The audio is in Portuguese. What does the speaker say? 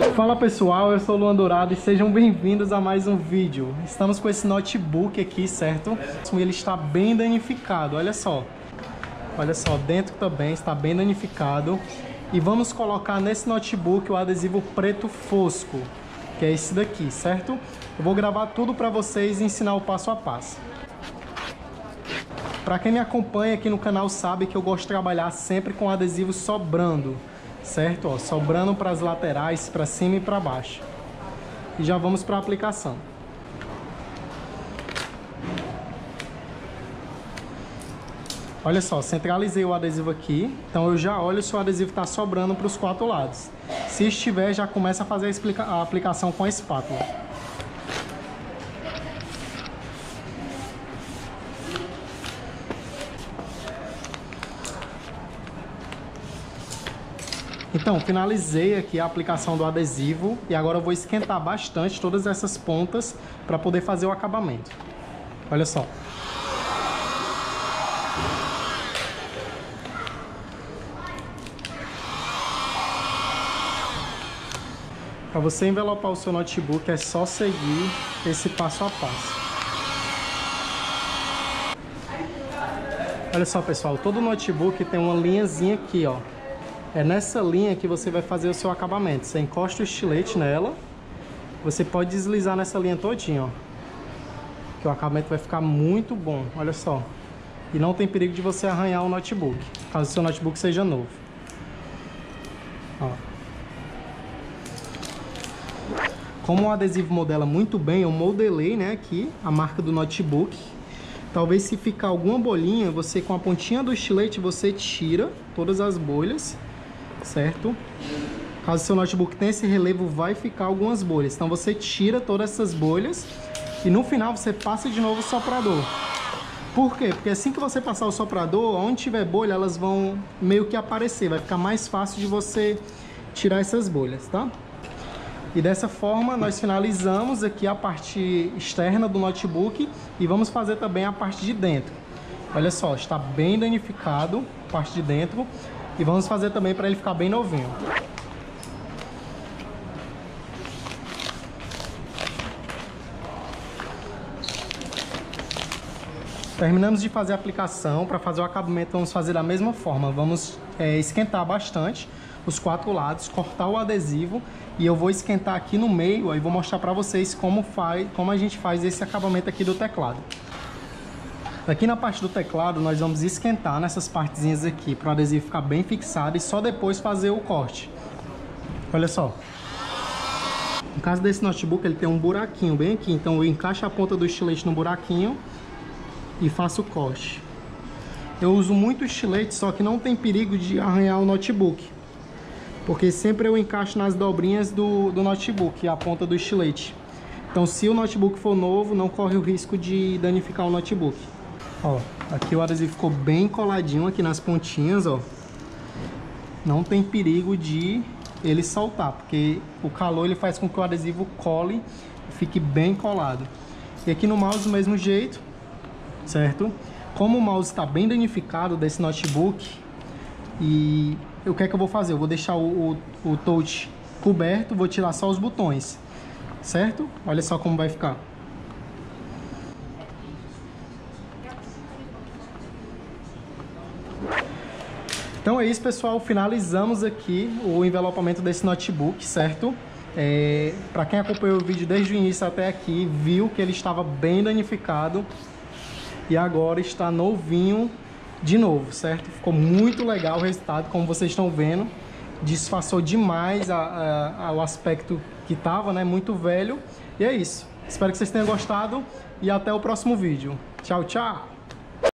Fala pessoal, eu sou o Luan Dourado e sejam bem-vindos a mais um vídeo. Estamos com esse notebook aqui, certo? Ele está bem danificado, olha só. Olha só, dentro também está bem danificado. E vamos colocar nesse notebook o adesivo preto fosco, que é esse daqui, certo? Eu vou gravar tudo para vocês e ensinar o passo a passo. Para quem me acompanha aqui no canal sabe que eu gosto de trabalhar sempre com adesivo sobrando certo? Ó, sobrando para as laterais, para cima e para baixo. E já vamos para a aplicação. Olha só, centralizei o adesivo aqui, então eu já olho se o adesivo está sobrando para os quatro lados. Se estiver, já começa a fazer a, a aplicação com a espátula. Então, finalizei aqui a aplicação do adesivo e agora eu vou esquentar bastante todas essas pontas para poder fazer o acabamento. Olha só. Para você envelopar o seu notebook é só seguir esse passo a passo. Olha só pessoal, todo notebook tem uma linhazinha aqui ó, é nessa linha que você vai fazer o seu acabamento. Você encosta o estilete nela. Você pode deslizar nessa linha todinha, ó. Que o acabamento vai ficar muito bom, olha só. E não tem perigo de você arranhar o notebook, caso o seu notebook seja novo. Ó. Como o adesivo modela muito bem, eu modelei né, aqui a marca do notebook. Talvez se ficar alguma bolinha, você com a pontinha do estilete, você tira todas as bolhas certo? Caso seu notebook tenha esse relevo, vai ficar algumas bolhas. Então você tira todas essas bolhas e no final você passa de novo o soprador. Por quê? Porque assim que você passar o soprador, onde tiver bolha, elas vão meio que aparecer. Vai ficar mais fácil de você tirar essas bolhas, tá? E dessa forma nós finalizamos aqui a parte externa do notebook e vamos fazer também a parte de dentro. Olha só, está bem danificado a parte de dentro. E vamos fazer também para ele ficar bem novinho. Terminamos de fazer a aplicação, para fazer o acabamento vamos fazer da mesma forma. Vamos é, esquentar bastante os quatro lados, cortar o adesivo e eu vou esquentar aqui no meio, aí vou mostrar para vocês como, faz, como a gente faz esse acabamento aqui do teclado. Aqui na parte do teclado nós vamos esquentar nessas partezinhas aqui para o adesivo ficar bem fixado e só depois fazer o corte. Olha só. No caso desse notebook ele tem um buraquinho bem aqui, então eu encaixo a ponta do estilete no buraquinho e faço o corte. Eu uso muito estilete, só que não tem perigo de arranhar o notebook. Porque sempre eu encaixo nas dobrinhas do, do notebook, a ponta do estilete. Então se o notebook for novo, não corre o risco de danificar o notebook. Ó, aqui o adesivo ficou bem coladinho aqui nas pontinhas, ó. Não tem perigo de ele soltar, porque o calor ele faz com que o adesivo cole e fique bem colado. E aqui no mouse do mesmo jeito, certo? Como o mouse está bem danificado desse notebook, e o que é que eu vou fazer? Eu vou deixar o, o, o touch coberto, vou tirar só os botões, certo? Olha só como vai ficar. Então é isso, pessoal. Finalizamos aqui o envelopamento desse notebook, certo? É, Para quem acompanhou o vídeo desde o início até aqui, viu que ele estava bem danificado e agora está novinho de novo, certo? Ficou muito legal o resultado, como vocês estão vendo. Disfarçou demais a, a, o aspecto que estava, né? Muito velho. E é isso. Espero que vocês tenham gostado e até o próximo vídeo. Tchau, tchau!